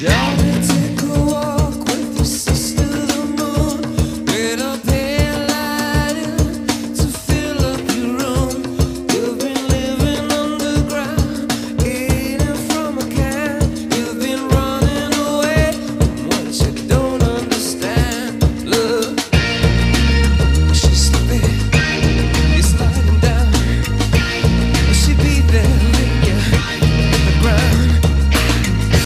Yeah.